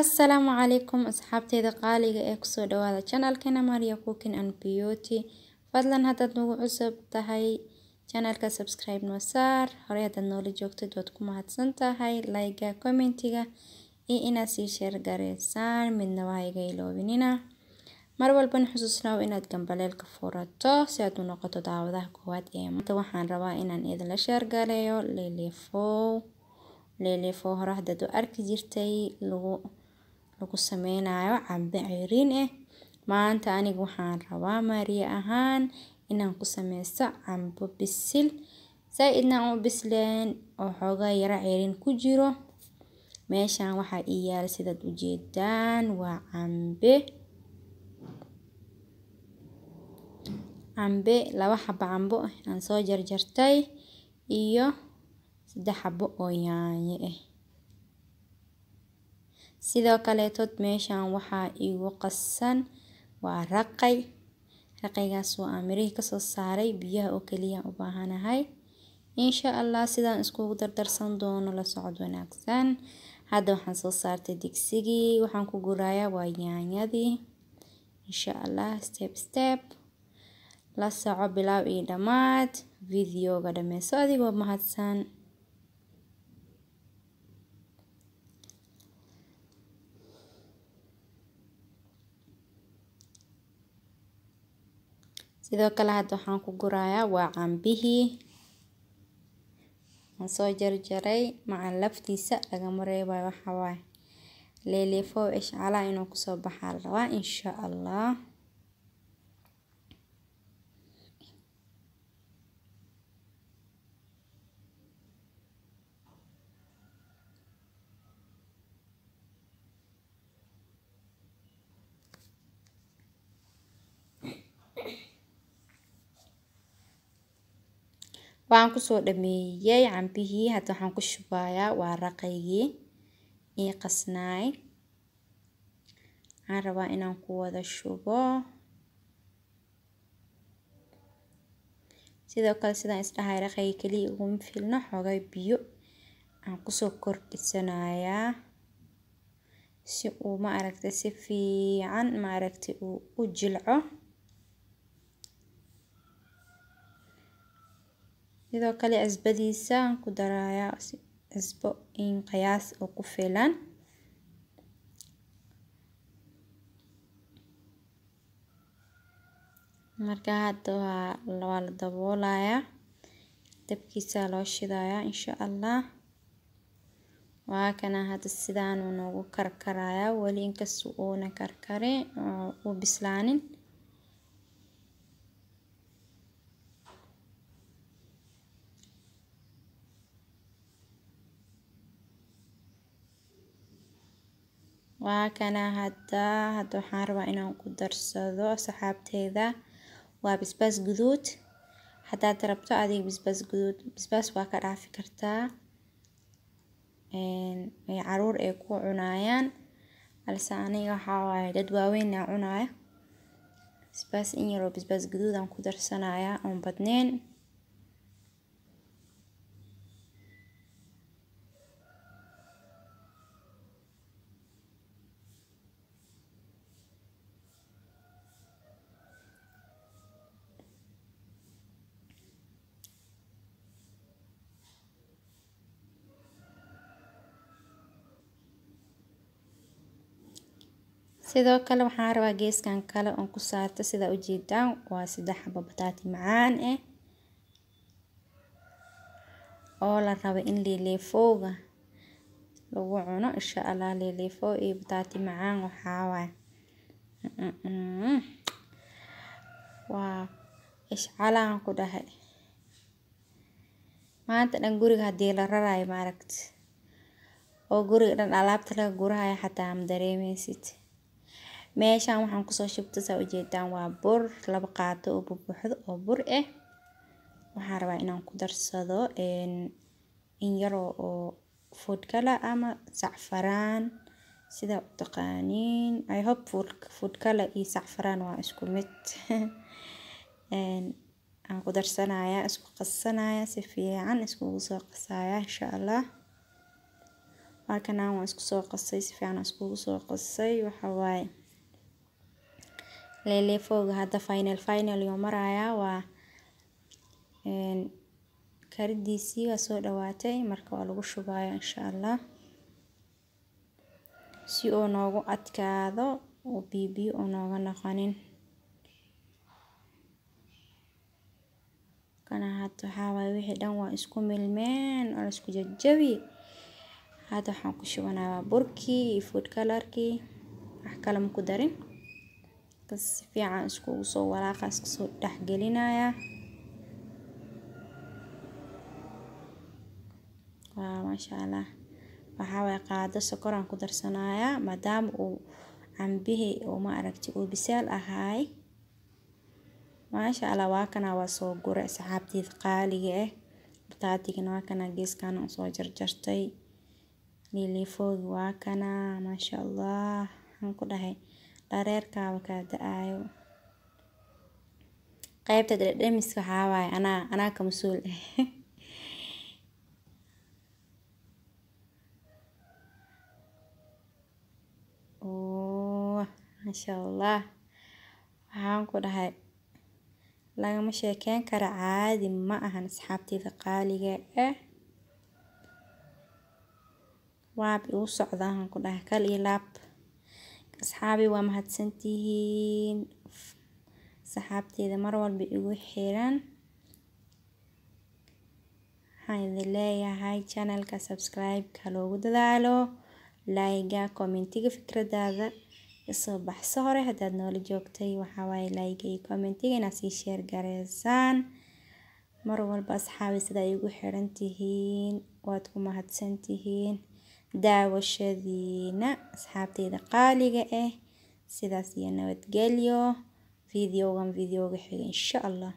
Assalaamu calaykum asxaabteyda qaaliga ee ku soo dhawaada channelkeena Maria Cooking and Beauty. Fadlan haddaad nagu cusub tahay channelka subscribe noo saar. Horey haddaad noola joogtid waad ku mahadsan tahay like-ga commentiga iyo inaad sii share gareysaan. Midna waa iga iloobinina mar walbana xusuusnaaw inaad gambaleelka furato si aad u noqoto daawadaha koowaad ee maanta. Waxaan rabaa inaan idinla share gareeyo leelefow leelefow hore haddaad u arki jirtay lagu lagu sameynayo cambe ceyriin ah maanta aniga waxaan rabaa maariya ahaan inaan ku sameysto cambo bisil. Saa-idna aan u bisleen oo xoogaa yara ceyriin ku jiro. Meeshaan waxaa ii yaalla sidaad ujeedaan waa cambe. Cambe laba xabo cambo ah aan soo jarjartay iyo saddex xabo oo yaanyo ah sidoo kaleetood meeshaan waxaa iigu qasan waa raqay. Raqaygaas oo aan ka soo saaray biyaha oo keliya u baahanahay insha allah sidaan iskugu dardarsan doono la socod wanaagsan. Hadda waxaan soo saartay digsigii waxaan ku gurayaa waa yaanyadii. Insha allah step step. La soco bilaaw iyo dhammaad. Videoga dhameyso adigoo mahadsan sidoo kale hadda waxaan ku gurayaa waa cambihii aan soo jarjaray macan laftiisa lagama reebayo waxaa waaye leelefow ishcalaa inuu ku soo baxaa la insha allah waxaan ku soo dhameeyey cambihii hadda waxaan ku shubayaa waa raqaygii ii qasnaay. Waxaan rabaa inaan ku wada shubo. Sidoo kale sidaan isdhahay raqayga keliya uguma filno xoogay biyo. Aan ku soo kordhisanayaa. Si uu ma aragtay si fiican ma aragtay uu u jilco sidoo kale cisbadiisa aan ku darayaa cisbo in qiyaas oo ku filan. Marka hadda waa la daboolayaa dabkiisa loo shidayaa insha allah. Waa kana hadda sidaanuu noogu karkarayaa weli inkasta uuna karkarin oo u bislaanin waa kana hadda hadda waxaan rabaa inaan ku darsado saxaabteyda waa basbaas guduud. Haddaad rabto adiga basbaas guduud basbaas waa ka dhaafi kartaa. Ay carruur ay ku cunayaan. Balse aniga waxaa waaye dad waaweyn aa cunaya. Basbaas in yaroo basbaas guduud aan ku darsanayaa oon badneyn sidoo kale waxaan rabaa geeskan kale oon ku saarto sidaa ujeedaan waa saddex xabo bataati macaan ah oo la rabo in leeleefowga lagu cuno. Insha allah leeleefow iyo bataati macaan waxaa waaye waa ishcalaan ku dhahay. Maanta dhan guriga haddii la rarayo maaragti. Oo guriga dhan alaabta laga gurahayo xataa ma dareemeysid meeshaan waxaan ku soo shubta saa ujeedaan waa bur laba qaato oo bubuuxdo oo bur ah waxaan rabaa inaan ku darsado in yaroo oo food color ama sacfaraan sida u taqaaniin. I hope food, color iyo sacfaraan waa isku mid. Aan ku darsanayaa isku qasanaya si fiican iskugu soo qasaya insha allah waa kanaan waan isku soo qasay si fiican iskugu soo qasay. Waxa waaye leeleefowga hadda final final yoo marayaa waa karidiisii waa soo dhawaatay. Marka waa lagu shubaya insha allah si uu noogu adkaado oo bibiyo oo nooga noqonin. Kana hadda waxaa waaye wixii dhan waa isku milmeen waa isku jajabi. Hadda waxaan ku shubanayaa burkii iyo food colorkii wax kale ma ku darin kas si fiican iskugu soo walaaqa isku soo dhexgelinayaa waa maasha allah waxaa waaye qaado sokor aan ku darsanayaa maadaama uu cambihii oo ma aragti uu bisaal ahaay. Maasha allah waa kana waa soo gure asxaabteed qaaliga ah bartaatigana waa kana geeskana soo jarjartay. Liiliifoogi waa kana maasha allah waxaan ku dhahay dhareerkaaba kaa da'aayo qeybta dhedhemiska waxaa waaye anaa anaa ka mas'uul. Ah maasha allah waxaan ku dhahay lagama sheekeyn kara caadi ma ahan asxaabteyda qaaliga ah waab igu socdaan ku dhahay kal iyo laab asxaabi waa mahadsantihiin saxaabteeda mar walba igu xiran waxaan idin leeyahay channelka subscribe-ka loogu dadaalo layga commentiga fikradaada ka soo baxso hore haddaad noola joogtay waxaa waaye layga iyo commentiga inaad sii sheer gareysaan mar walba asxaabi sidaa igu xiran tihiin waad ku mahadsan tihiin daawashadiina asxaabteyda qaaliga ah sidaas iyo nabadgelyo videogan videoga xiga insha allah